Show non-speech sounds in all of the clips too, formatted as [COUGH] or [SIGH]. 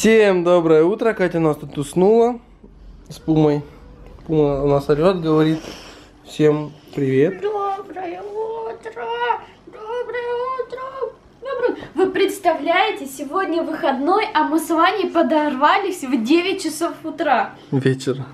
Всем доброе утро. Катя у нас тут уснула с Пумой. Пума у нас орет, говорит. Всем привет. Доброе утро! Доброе утро! Доброе... Вы представляете, сегодня выходной, а мы с Ваней подорвались в 9 часов утра. Вечер.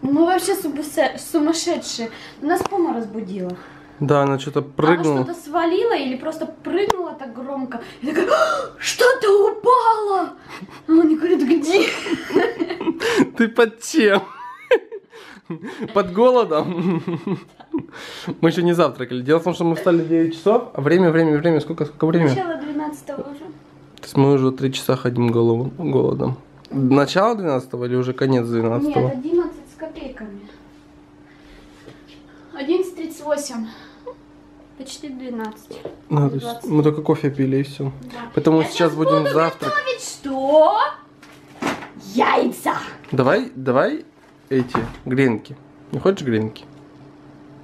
Мы вообще сумасше- сумасшедшие. Нас Пума разбудила. Да, она что-то Она прыгнула. что-то свалила или просто прыгнула так громко. И такая, «А, что-то упало! А он говорит, где? [LAUGHS] Ты под чем? [LAUGHS] Под голодом? Мы еще не завтракали. Дело в том, что мы встали в 9 часов, а время, время, время, сколько, сколько время? Начало 12 уже. То есть мы уже 3 часа ходим голо- голодом. Начало 12 или уже конец 12 Нет, 11 с копейками. 11.38. Почти 12. Ну, то есть 20. мы только кофе пили и все. Да. Поэтому Я сейчас будем буду завтрак. готовить что? Яйца. Давай, давай эти гренки. Не хочешь гренки?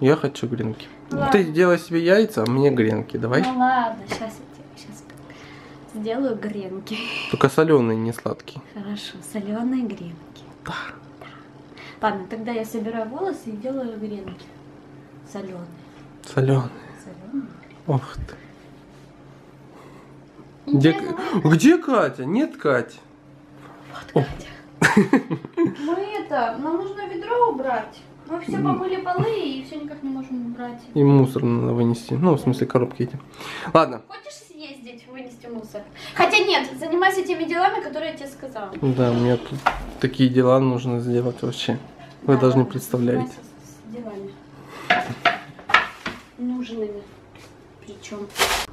Я хочу гренки. Ладно. Ты делай себе яйца, а мне гренки. Давай. Ну ладно, сейчас я тебе сейчас сделаю гренки. Только соленые, не сладкие. Хорошо, соленые гренки. Ладно, тогда я собираю волосы и делаю гренки. Соленые. Соленые. Соленые. Ох ты. Где, где Катя? Нет Кати. Мы это, нам нужно ведро убрать. Мы все помыли полы и все никак не можем убрать. И мусор надо вынести. Ну, в смысле, коробки эти. Ладно. Хочешь съездить, вынести мусор? Хотя нет, занимайся теми делами, которые я тебе сказала. Да, мне тут такие дела нужно сделать вообще. Вы Да, даже не представляете. с делами. Нужными. Причем.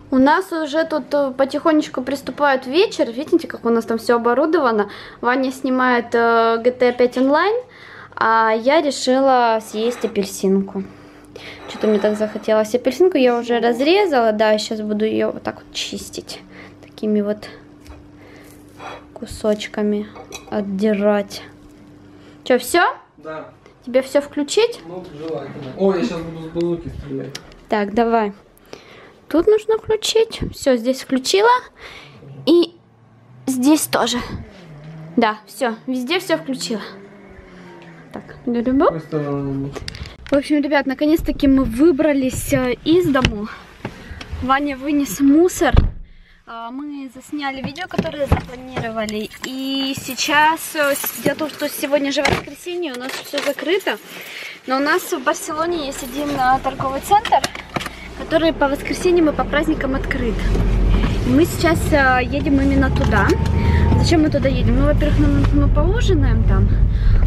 У нас уже тут э, потихонечку приступает вечер. Видите, как у нас там все оборудовано. Ваня снимает э, GTA 5 онлайн, а я решила съесть апельсинку. Что-то мне так захотелось. Апельсинку я уже разрезала, да, сейчас буду ее вот так вот чистить. Такими вот кусочками отдирать. Что, все? Да. Тебе все включить? Ну, желательно. О, я сейчас буду с базуки стрелять. Так, давай. Тут нужно включить. Все, здесь включила. И здесь тоже. Да, все, везде все включила. Так, стороны? В общем, ребят, наконец-таки мы выбрались э, из дому. Ваня вынес мусор. А, Мы засняли видео, которое запланировали. И сейчас, э, дело в том, что сегодня же воскресенье, у нас все закрыто. Но у нас в Барселоне есть один э, торговый центр, который по воскресеньям и по праздникам открыт. И мы сейчас э, едем именно туда. Зачем мы туда едем? Ну, во-первых, нам- мы поужинаем там.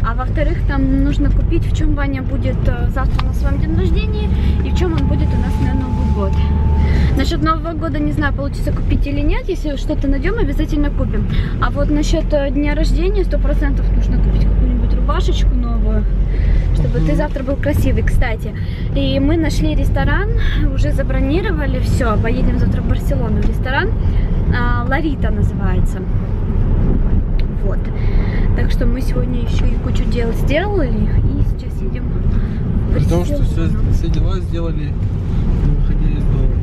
А во-вторых, там нужно купить, в чем Ваня будет э, завтра на своем день рождения и в чем он будет у нас на Новый год. Насчет Нового года не знаю, получится купить или нет. Если что-то найдем, обязательно купим. А вот насчет э, дня рождения, сто процентов нужно купить какую-нибудь рубашечку чтобы ты завтра был красивый, кстати. И мы нашли ресторан, уже забронировали, все, поедем завтра в Барселону. Ресторан а, Ларита называется. Вот. Так что мы сегодня еще и кучу дел сделали. И сейчас едем в При том, что все, Барселону. все дела сделали, не выходя из дома.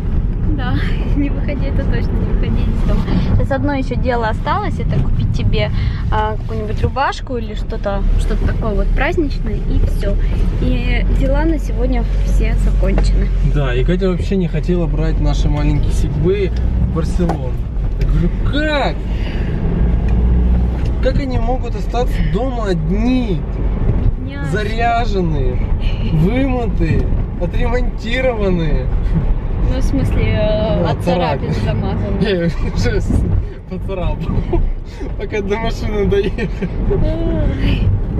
Да, [LAUGHS] не выходи, это точно не выходи из дома. Сейчас одно еще дело осталось, это купить тебе а, какую-нибудь рубашку или что-то что такое вот праздничное, и все. И дела на сегодня все закончены. Да, и Катя вообще не хотела брать наши маленькие сигбы в Барселону. Я говорю, как? Как они могут остаться дома одни, заряженные, вымытые, отремонтированные? Ну, в смысле, э, Ну, от царапин царапин. замазаны. Я [LAUGHS] уже с- поцарапал, пока до машины доехал.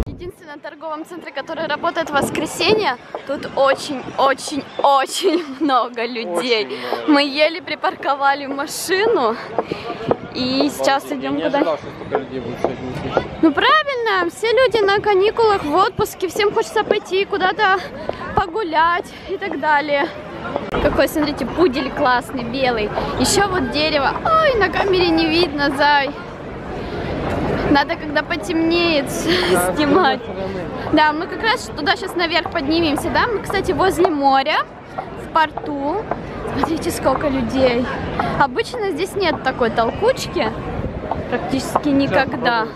Единственном торговом центре, который работает в воскресенье, тут очень-очень-очень много людей. Мы еле припарковали машину и сейчас идем куда? что столько людей будет. Ну правильно, все люди на каникулах, в отпуске, всем хочется пойти куда-то погулять и так далее. Какой, смотрите, пудель классный, белый. Еще вот дерево. Ой, на камере не видно, зай. Надо, когда потемнеет, [LAUGHS] снимать. Да, мы как раз туда сейчас наверх поднимемся, да? Мы, кстати, возле моря, в порту. Смотрите, сколько людей. Обычно здесь нет такой толкучки. практически никогда.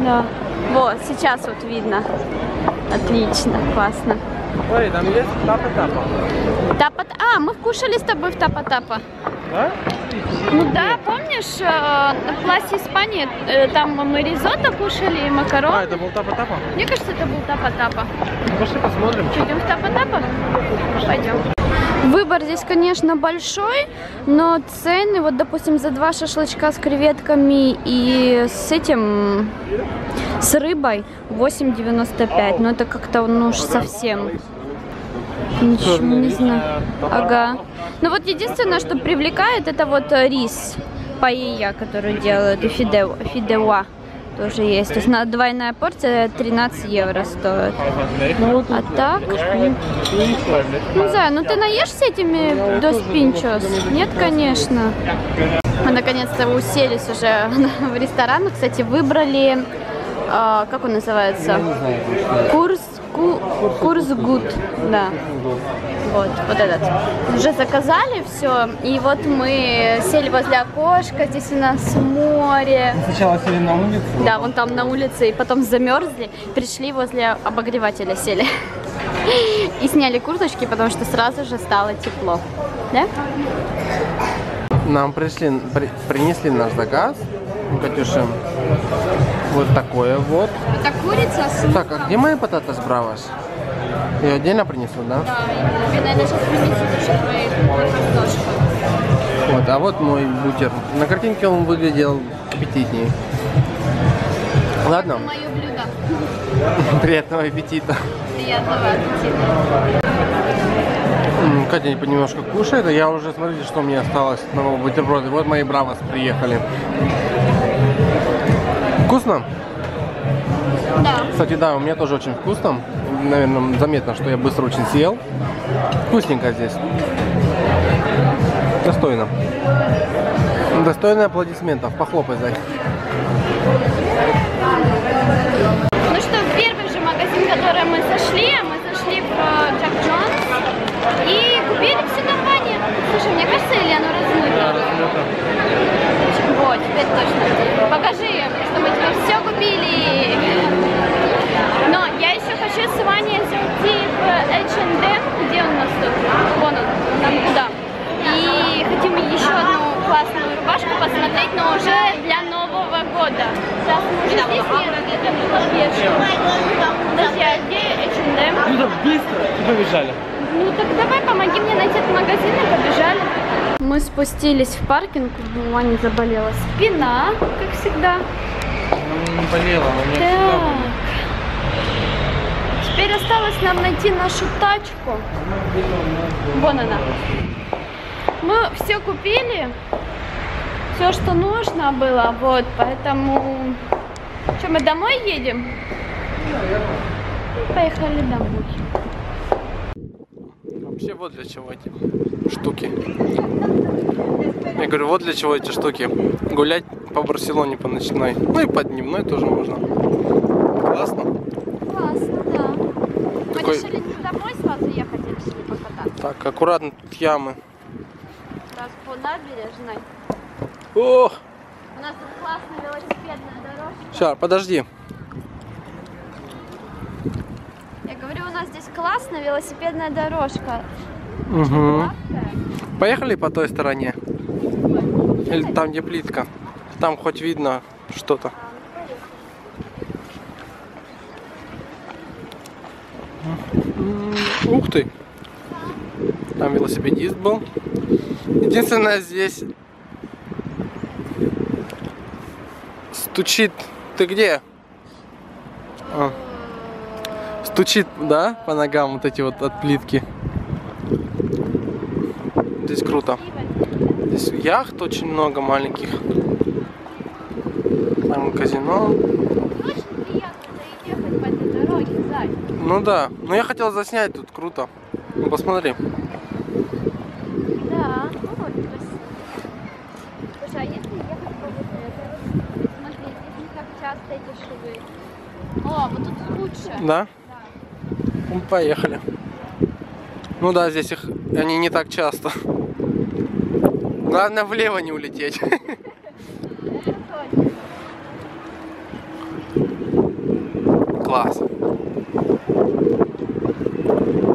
Да. Вот, сейчас вот видно. Отлично, классно. Ой, там есть тапа-тапа. Тапа... А, мы кушали с тобой в Тапа-Тапа. Да? Ну да, помнишь, э, на пласе Испании, э, там мы ризотто кушали, и А, макароны. это был тапа-тапа? Мне кажется, это был Тапа-Тапа. Пошли посмотрим. Идем в Тапа-Тапа? Пойдем. Выбор здесь, конечно, большой, но цены, вот, допустим, за два шашлычка с креветками и с этим, с рыбой 8,95. Но это как-то, ну уж совсем. Ничего не знаю. Ага. Ну вот единственное, что привлекает, это вот э, рис паия, который делают, и фидеуа тоже есть. То есть на двойная порция 13 евро стоит. А так, ну, Зая, ну ты наешься этими dos pinchos? Нет, конечно. Мы наконец-то уселись уже в ресторан. Кстати, выбрали, а, как он называется? Курс, ку, курс гуд, да. Вот, вот этот. Уже заказали все, и вот мы сели возле окошка, здесь у нас море. Сначала сели на улицу. Да, вон там на улице, и потом замерзли, пришли возле обогревателя, сели. И сняли курточки, потому что сразу же стало тепло. Да? Нам пришли, при- принесли наш заказ. У Катюши вот такое вот. Это курица с Так, а где мои пататас бравас? Я отдельно принесу, да? Да, и тебе, наверное, сейчас принесут картошку. Вот, а вот мой бутер. На картинке он выглядел аппетитнее. Ладно, Мое блюдо. приятного аппетита. Приятного аппетита. Катя понемножку кушает, а я уже, смотрите, что мне осталось от нового бутерброда. Вот мои бравос приехали. Вкусно? Да. Кстати, да, у меня тоже очень вкусно. Наверное, заметно, что я быстро очень съел. Вкусненько здесь. Достойно. Достойно аплодисментов. Похлопай, Зай. Ну что, в первый же магазин, в который мы зашли, мы зашли в э, Джек Джонс и купили все название. Слушай, мне кажется, или оно размыто? Вот, теперь точно. Покажи, что мы тебе все купили. Но я еще хочу с Ваней зайти в H&M, где он у нас тут? Вон он, там куда. И хотим еще одну классную рубашку посмотреть, но уже для Нового года. Сейчас мы уже здесь нет, где-то подвешу. Подожди, а где H&M? Ну быстро побежали. Ну так давай помоги мне найти этот магазин и побежали. Мы спустились в паркинг, у Вани заболела спина, как всегда. Не болела, но Так. Теперь осталось нам найти нашу тачку. Вон она. Мы все купили, все, что нужно было, вот, поэтому... Что, мы домой едем? Ну, Поехали домой. Вот для чего эти штуки. Я говорю, вот для чего эти штуки. Гулять по Барселоне по ночной. Ну и по дневной тоже можно. Классно. Классно, да. Мы Такой- решили не домой сразу ехать, а решили покататься. Так, аккуратно тут ямы. Сразу по набережной. Ох! У нас тут классная велосипедная дорожка. Сейчас, подожди. Я говорю, у нас здесь классная велосипедная дорожка. Угу. Поехали по той стороне. Или там, где плитка. Там хоть видно что-то. Ух ты! Там велосипедист был. Единственное здесь стучит. Ты где? А. Стучит, да, по ногам вот эти вот от плитки. Здесь круто. Здесь яхт очень много маленьких. Там казино. Ну да. Но я хотел заснять тут круто. Ну посмотри. Да, вот красиво. Слушай, а если ехать по вот этой? Смотри, здесь не так часто эти швы. О, вот тут лучше. Да? Да. Ну, поехали. Ну да, здесь их они не так часто. Главное влево не улететь. Класс.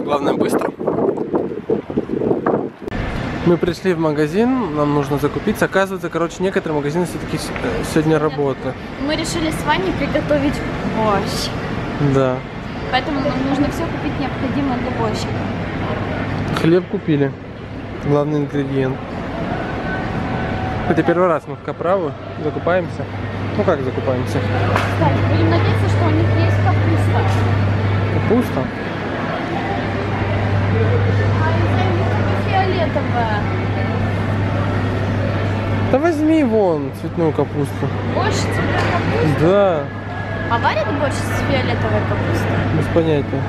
Главное быстро. Мы пришли в магазин, нам нужно закупиться. Оказывается, короче, некоторые магазины все-таки э, сегодня работают. Мы решили с вами приготовить борщ. Да. Поэтому нам нужно все купить необходимое для борщика. Хлеб купили. Главный ингредиент. Это первый раз мы в Каправу закупаемся. Ну как закупаемся? Кстати, будем надеяться, что у них есть капуста. Капуста? А фиолетовая. Да возьми вон цветную капусту. Борщ цветной капусты. Да, А варят борщ с фиолетовой капустой? без понятия.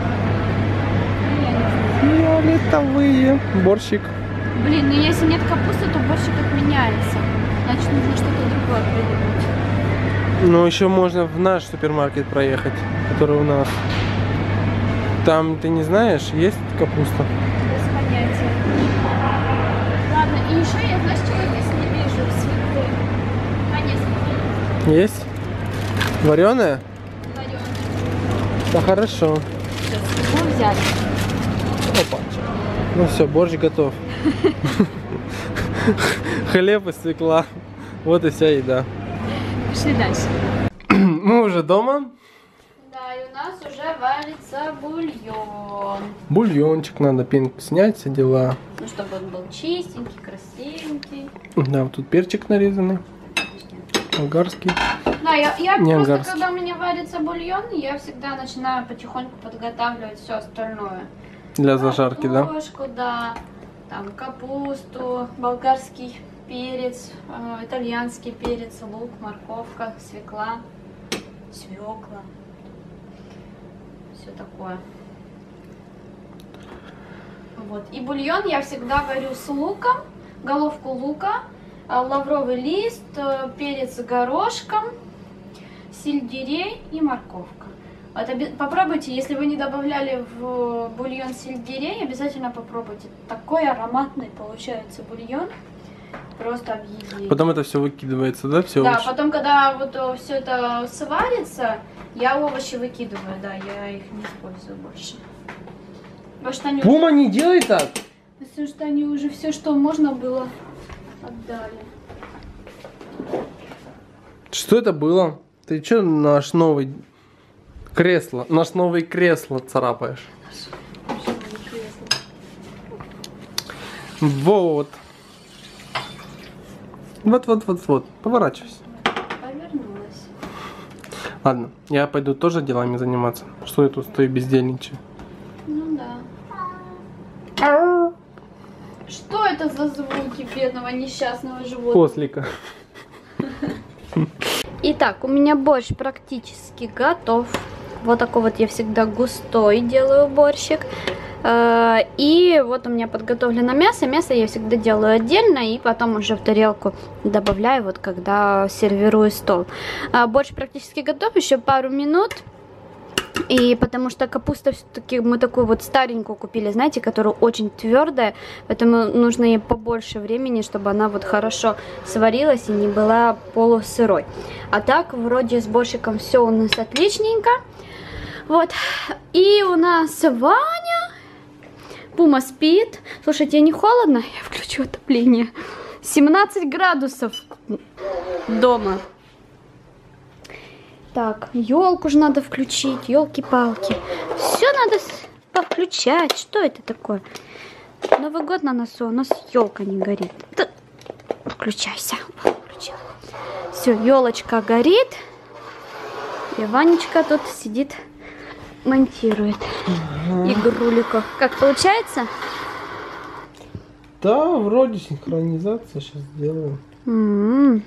Я не знаю. Фиолетовые. Борщик. Блин, ну если нет капусты, то борщик отменяется. Значит, нужно что-то другое придумать. Ну, еще можно в наш супермаркет проехать, который у нас. Там, ты не знаешь, есть капуста? Без понятия. Ладно, и еще я, знаешь, чего здесь не вижу? Цветы. Смотри, Есть? Вареная? варёные. Да хорошо. Мы взяли. Опа. Ну все, борщ готов. [LAUGHS] Хлеб и свекла. Вот и вся еда. Пошли дальше. Мы уже дома. Да, и у нас уже варится бульон. Бульончик надо пенку снять, все дела. Ну, чтобы он был чистенький, красивенький. Да, вот тут перчик нарезанный. Болгарский. Да, я, я Не просто, ангарский. когда у меня варится бульон, я всегда начинаю потихоньку подготавливать все остальное. Для зажарки, да? Картошку, да. Там капусту, болгарский перец, э, итальянский перец, лук, морковка, свекла, свекла. Все такое. Вот. И бульон я всегда варю с луком, головку лука, э, лавровый лист, э, перец горошком, сельдерей и морковка. Вот попробуйте, если вы не добавляли в бульон сельдерей, обязательно попробуйте. Такой ароматный получается бульон. Просто объедение. Потом это все выкидывается, да? Все Да, потом, когда вот все это сварится, я овощи выкидываю, да, я их не использую больше. Потому что они, Пума, не делай так! потому что они уже все, что можно было, отдали. Что это было? Ты что наш новый кресло, наш новый кресло царапаешь? Вот. Вот, вот, вот, вот. Поворачивайся. Повернулась. Ладно, я пойду тоже делами заниматься. Что я тут стою бездельничаю? Ну да. Что это за звуки бедного несчастного животного? Ослика. Итак, у меня борщ практически готов. Вот такой вот я всегда густой делаю борщик. Э, И вот у меня подготовлено мясо. Мясо я всегда делаю отдельно и потом уже в тарелку добавляю, вот когда сервирую стол. А Борщ практически готов, еще пару минут. И потому что капуста все-таки мы такую вот старенькую купили, знаете, которая очень твердая, поэтому нужно ей побольше времени, чтобы она вот хорошо сварилась и не была полусырой. А так вроде с борщиком все у нас отличненько. Вот. И у нас Ваня. Пума спит. Слушайте, не холодно? Я включу отопление. 17 градусов дома. Так, елку же надо включить, елки-палки. Все надо повключать. Что это такое? Новый год на носу, у нас елка не горит. Да, Включайся. Все, елочка горит. И Ванечка тут сидит, монтирует игрулику. Как получается? Да, вроде синхронизация сейчас сделаем. М,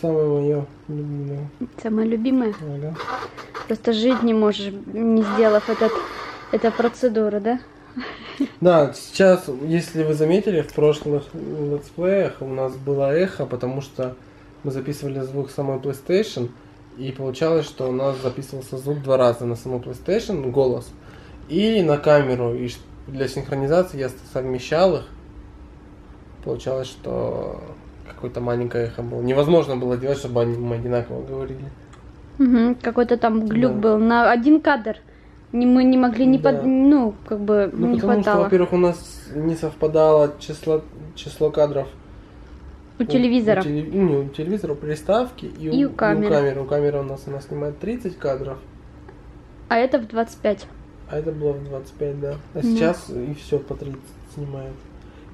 Самое мое любимое. Самое любимое. Ага. Просто жить не можешь, не сделав этот, эту процедуру, да? Да, сейчас, если вы заметили, в прошлых летсплеях у нас было эхо, потому что мы записывали звук самой PlayStation, и получалось, что у нас записывался звук два раза на саму PlayStation, голос, и на камеру. И для синхронизации я совмещал их. Получалось, что какое-то маленькое эхо было. Невозможно было делать, чтобы они мы одинаково говорили. Мгм, Какой-то там глюк Да. был на один кадр. Мы не могли не Да. под... Ну, как бы Ну, не потому что, хватало. во-первых, у нас не совпадало число, число кадров У телевизора. У, теле- ну, не у телевизора, у приставки и, И у камеры. У камеры. У камеры у нас она снимает 30 кадров, А это в 25. а это было в 25, да. А сейчас и все по 30 снимает.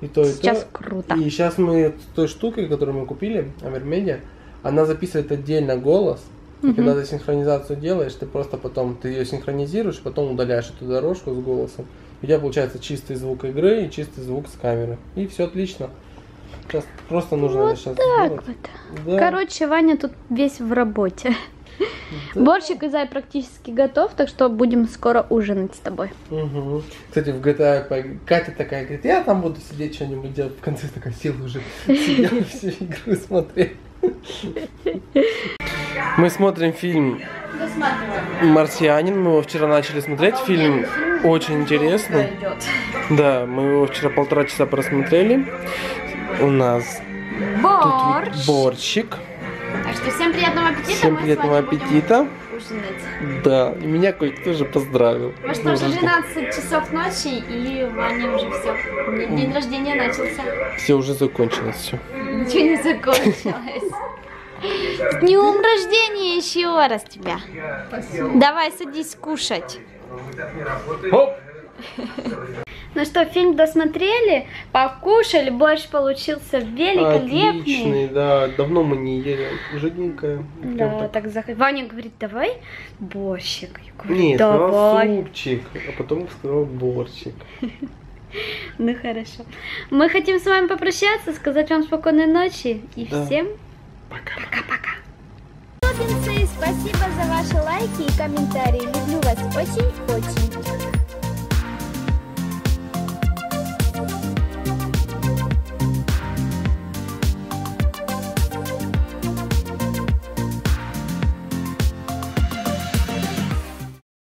И то, и Сейчас то. круто. И сейчас мы той штукой, которую мы купили, Авермедиа, она записывает отдельно голос. И Мгм. когда ты синхронизацию делаешь, ты просто потом ты ее синхронизируешь, потом удаляешь эту дорожку с голосом. У тебя получается чистый звук игры и чистый звук с камеры. И все отлично. Сейчас просто нужно Вот сейчас Так сделать. вот. Да, Короче, Ваня тут весь в работе. да. Борщик и зай практически готов, так что будем скоро ужинать с тобой. Мгм. Кстати, в GTA по- Катя такая говорит, я там буду сидеть что-нибудь делать. В конце такая сила уже сидела [LAUGHS] всю игру смотреть. Мы смотрим фильм «Марсианин». Мы его вчера начали смотреть. Фильм очень интересный. Да, мы его вчера полтора часа просмотрели. У нас Борщ. тут борщик. Так что всем приятного аппетита. Всем приятного аппетита. Ужинать. Да, и меня кое-кто же поздравил. Потому С что уже рождения. 12 часов ночи, и Ваня уже все. День рождения начался. Все уже закончилось, все. Ничего не закончилось. С днем рождения еще раз тебя. Давай, садись кушать. Оп! Ну что, фильм досмотрели, покушали, борщ получился великолепный. Отличный, да. Давно мы не ели. Жиденькое. Да, так. так захотел. Ваня говорит, давай борщик. Я говорю, Не, сказал давай. супчик, а потом сказал борщик. [LAUGHS] Ну хорошо. Мы хотим с вами попрощаться, сказать вам спокойной ночи и Да. всем Пока. пока-пока. Спасибо за ваши лайки и комментарии. Люблю вас очень-очень.